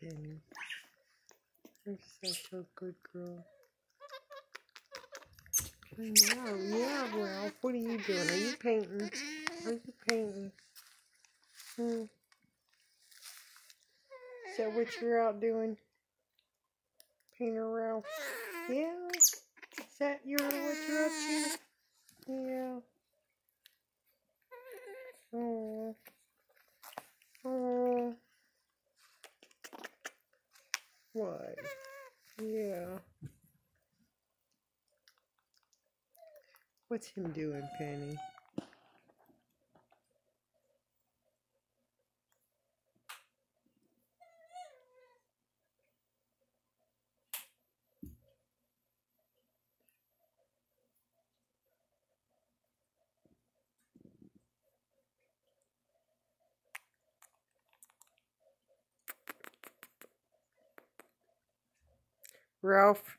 Penny. You're such a good girl. Yeah, yeah, Ralph. What are you doing? Are you painting? Are you painting? Hmm. Is that what you're out doing? Painter Ralph? Yeah? Is that your, what you're up to? What? Yeah. What's him doing, Penny? Ralph